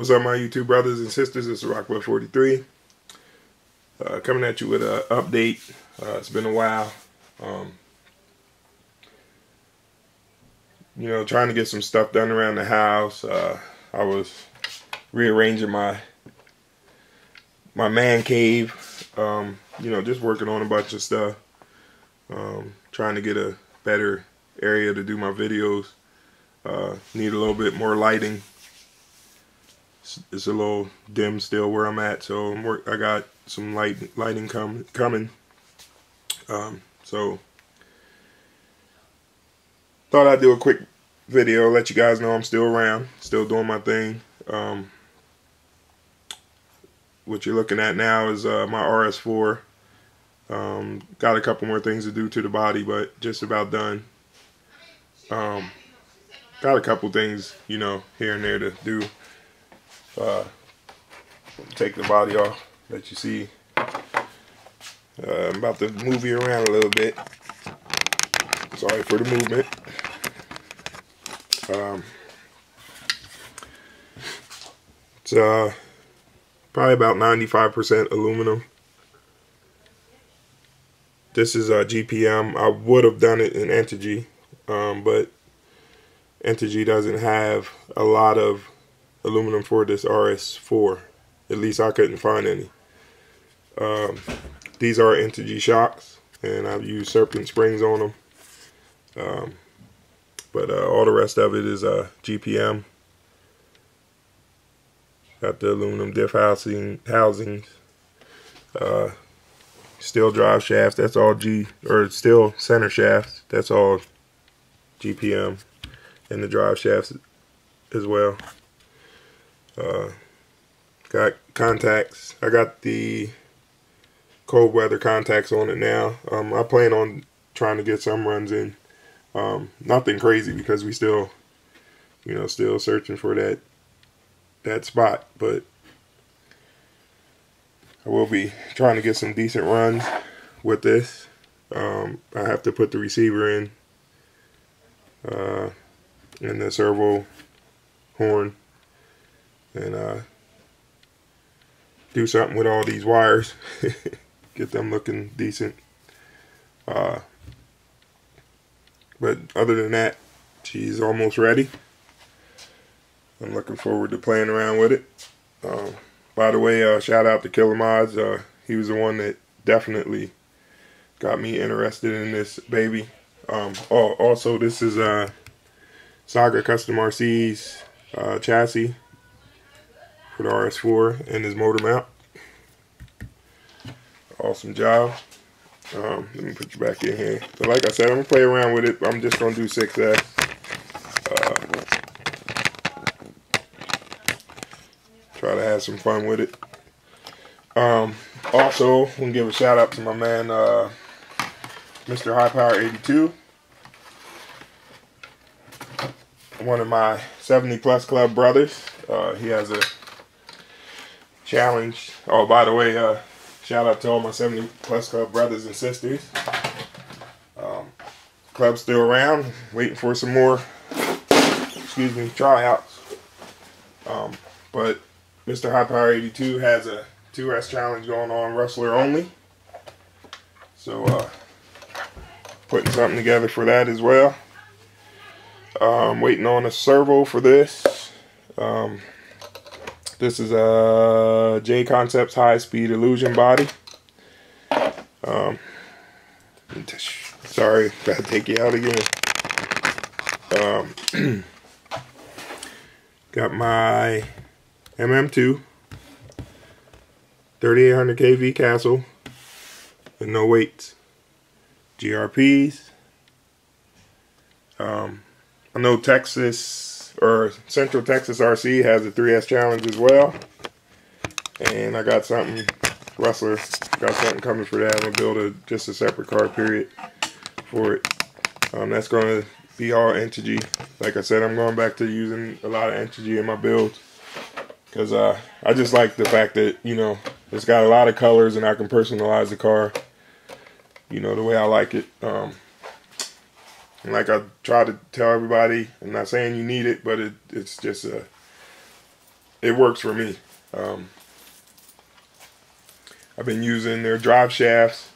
What's up, my YouTube brothers and sisters? It's Rockwell43. Uh, coming at you with an update. Uh, it's been a while. Um, you know, trying to get some stuff done around the house. Uh, I was rearranging my my man cave. Um, you know, just working on a bunch of stuff. Um, trying to get a better area to do my videos. Uh, need a little bit more lighting. It's, a little dim still where I'm at, so I'm work, I got some light lighting com coming. Um, so thought I'd do a quick video, let you guys know I'm still around, still doing my thing. Um, what you're looking at now is uh, my RS4. Um, got a couple more things to do to the body, but just about done. Um, got a couple things, you know, here and there to do. Uh, take the body off that you see. Uh, I'm about to move you around a little bit. Sorry for the movement. Um, it's uh, probably about 95% aluminum. This is a GPM. I would have done it in Integy, um, but Integy doesn't have a lot of aluminum for this RS4. At least I couldn't find any. Um, these are Integy shocks, and I've used Serpent springs on them. Um, but uh, all the rest of it is uh, GPM. Got the aluminum diff housing housings. Uh, steel drive shafts. That's all G or steel center shafts. That's all GPM and the drive shafts as well. Uh, got contacts. I got the cold weather contacts on it now. Um, I plan on trying to get some runs in. Um, nothing crazy because we still, you know, still searching for that that spot, but I will be trying to get some decent runs with this. Um, I have to put the receiver in. Uh, and the servo horn and uh, do something with all these wires. Get them looking decent. Uh, but other than that she's almost ready. I'm looking forward to playing around with it. Um, by the way uh, shout out to Killer Mods. Uh, he was the one that definitely got me interested in this baby. Um, oh, also this is uh Saga Custom RC's uh, chassis the RS4 and his motor mount. Awesome job. Um, let me put you back in here. Like I said, I'm going to play around with it. I'm just going to do 6S. Uh, try to have some fun with it. Um, also, I'm going to give a shout out to my man, uh, Mr. High Power 82. one of my 70 plus club brothers. Uh, he has a challenge. Oh, by the way, uh, shout out to all my 70 plus club brothers and sisters. Um, club's still around, waiting for some more, excuse me, tryouts. Um, but Mr. High Power 82 has a 2S challenge going on, Rustler only. So, uh, putting something together for that as well. Um, waiting on a servo for this. Um, this is a J Concepts high speed Illuzion body. Um, sorry, gotta take you out again. Um, got my MM2 3800 kV Castle with no weights. GRPs. Um, I know Texas or Central Texas RC has a 3S challenge as well. And I got something, Rustler, got something coming for that. I'm going to build a, just a separate card period for it. Um, that's going to be all Integy. Like I said, I'm going back to using a lot of Integy in my builds. Because uh, I just like the fact that, you know, it's got a lot of colors and I can personalize the car, you know, the way I like it. Um, and like I try to tell everybody, I'm not saying you need it, but it, it's just a it works for me. Um, I've been using their drive shafts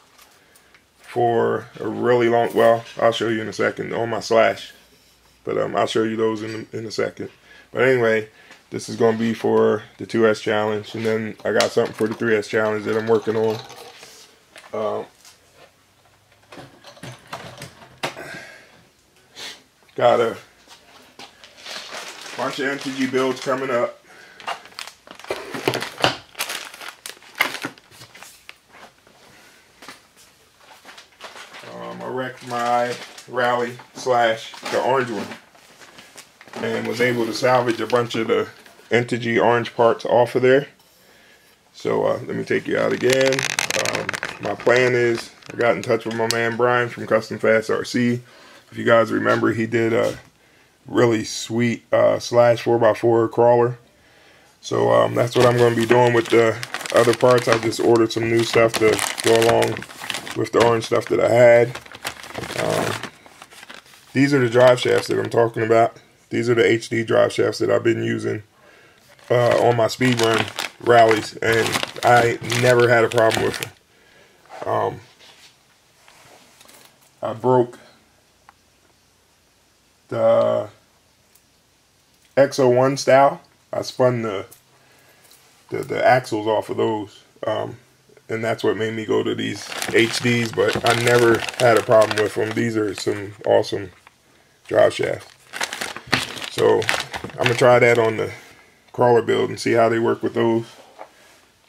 for a really long. Well, I'll show you in a second on my slash, but um, I'll show you those in in a second. But anyway, this is going to be for the 2S challenge, and then I got something for the 3S challenge that I'm working on. Um, got a bunch of NTG builds coming up. Um, I wrecked my rally slash the orange one and was able to salvage a bunch of the NTG orange parts off of there. So uh, let me take you out again. Um, my plan is I got in touch with my man Brian from Custom Fast RC. If you guys remember, he did a really sweet uh, slash 4x4 crawler. So um, that's what I'm going to be doing with the other parts. I just ordered some new stuff to go along with the orange stuff that I had. Um, these are the drive shafts that I'm talking about. These are the HD drive shafts that I've been using uh, on my speed run rallies, and I never had a problem with them. Um, I broke the XO-1 style. I spun the the, the axles off of those, um, and that's what made me go to these HDs. But I never had a problem with them. These are some awesome drive shafts. So I'm gonna try that on the crawler build and see how they work with those.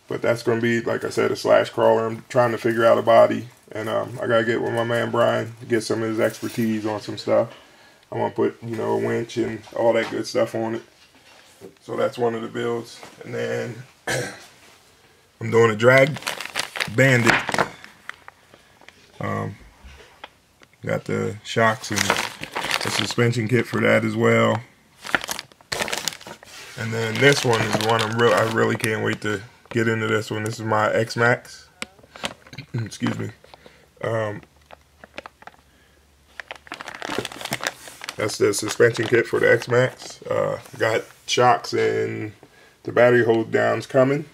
But that's gonna be, like I said, a slash crawler. I'm trying to figure out a body, and um, I gotta get with my man Brian get some of his expertise on some stuff. I'm gonna put, you know, a winch and all that good stuff on it. So that's one of the builds. And then I'm doing a drag bandit. Um, got the shocks and the suspension kit for that as well. And then this one is one I'm real I really can't wait to get into this one. This is my X Maxx. Excuse me. Um, that's the suspension kit for the X Maxx. Uh, got shocks and the battery hold downs coming.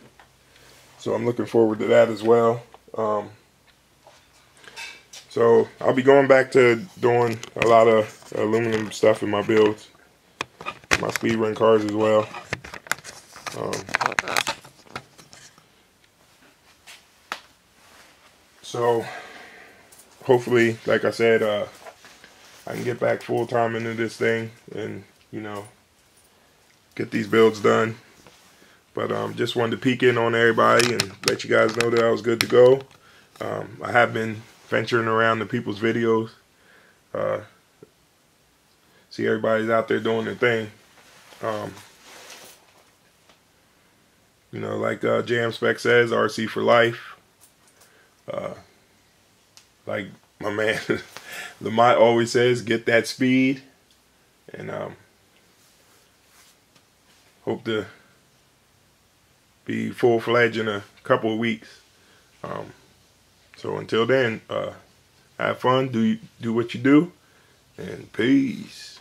So I'm looking forward to that as well. Um, so I'll be going back to doing a lot of aluminum stuff in my builds my speed run cars as well. Um, so hopefully, like I said, uh, I can get back full time into this thing and you know get these builds done. But um, just wanted to peek in on everybody and let you guys know that I was good to go. Um, I have been venturing around the people's videos. Uh, see everybody's out there doing their thing. Um, you know, like uh, Jam Spec says, RC for life. Uh, like my man Lamont always says, get that speed. And um, hope to be full fledged in a couple of weeks. Um, so until then, uh, have fun, do do what you do, and peace.